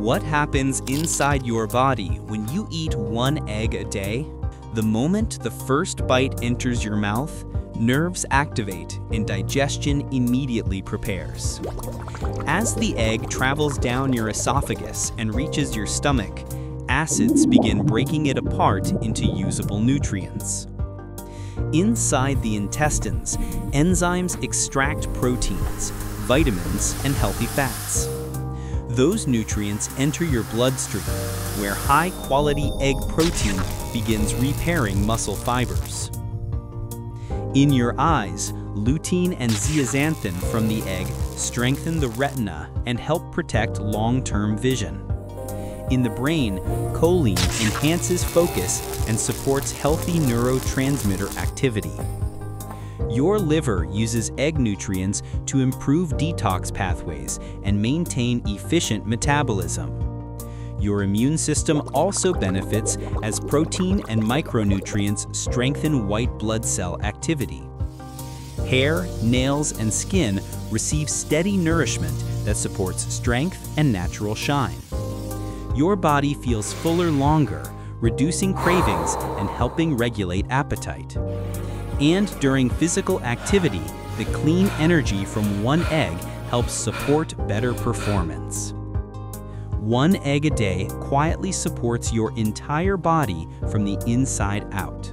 What happens inside your body when you eat one egg a day? The moment the first bite enters your mouth, nerves activate and digestion immediately prepares. As the egg travels down your esophagus and reaches your stomach, acids begin breaking it apart into usable nutrients. Inside the intestines, enzymes extract proteins, vitamins, and healthy fats. Those nutrients enter your bloodstream, where high-quality egg protein begins repairing muscle fibers. In your eyes, lutein and zeaxanthin from the egg strengthen the retina and help protect long-term vision. In the brain, choline enhances focus and supports healthy neurotransmitter activity. Your liver uses egg nutrients to improve detox pathways and maintain efficient metabolism. Your immune system also benefits as protein and micronutrients strengthen white blood cell activity. Hair, nails, and skin receive steady nourishment that supports strength and natural shine. Your body feels fuller longer, reducing cravings and helping regulate appetite. And during physical activity, the clean energy from one egg helps support better performance. One egg a day quietly supports your entire body from the inside out.